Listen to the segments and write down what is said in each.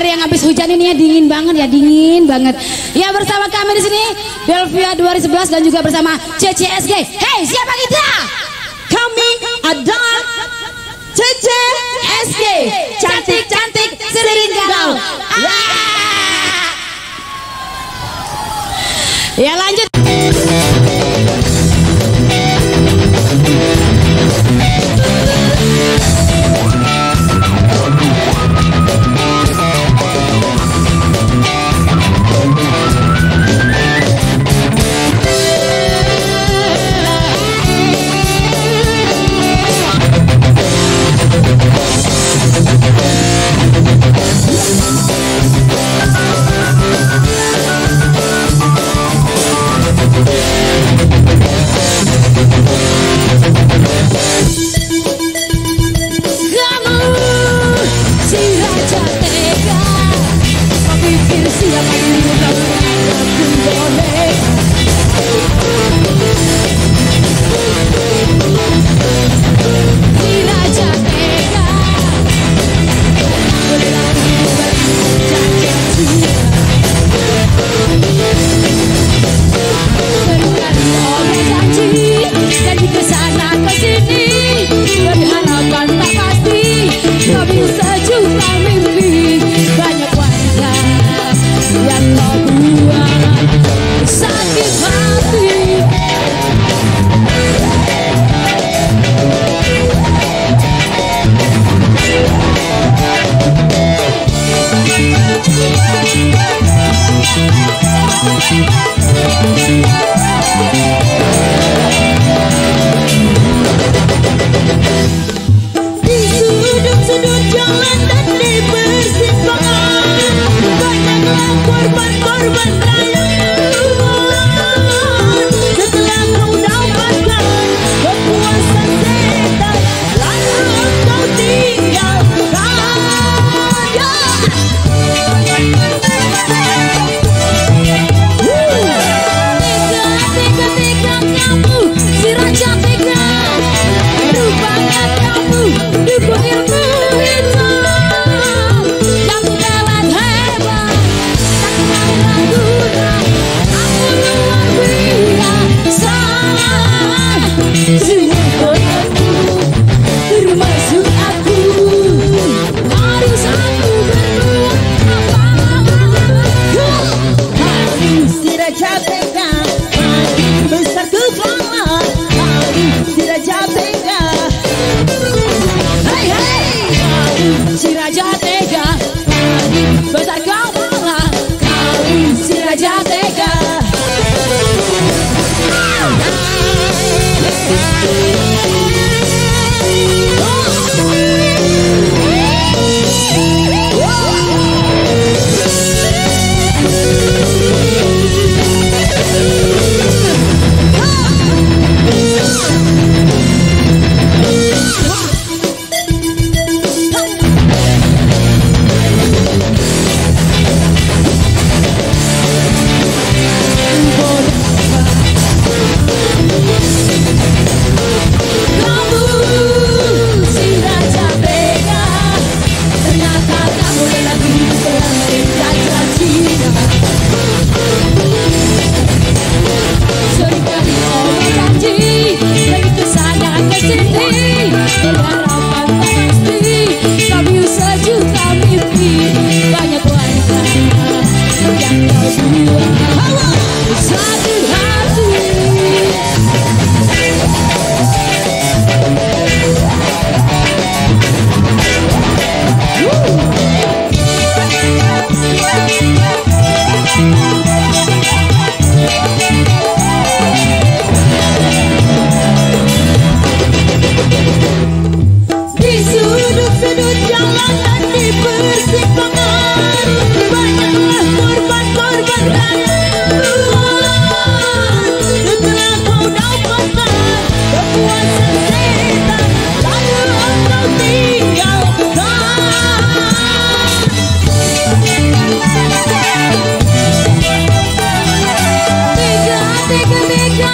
hari yang habis hujan ini ya dingin banget ya dingin banget. Ya bersama kami di sini Delvia 2011 dan juga bersama CCSG. Hey siapa kita? Kami adalah CCSG. Cantik cantik sering galau. Ah! Ya lanjut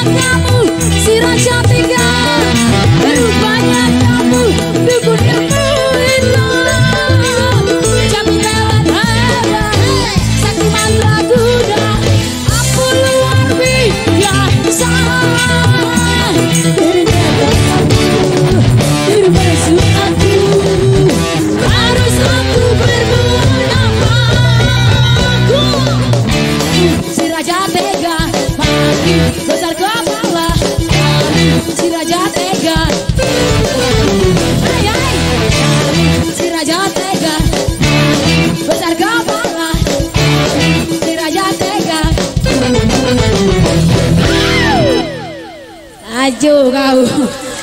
Yeah. 骄傲。